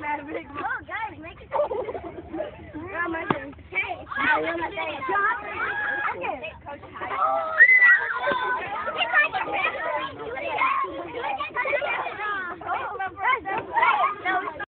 Maverick, Oh, guys, make it. You're on my thing. Hey, you're on my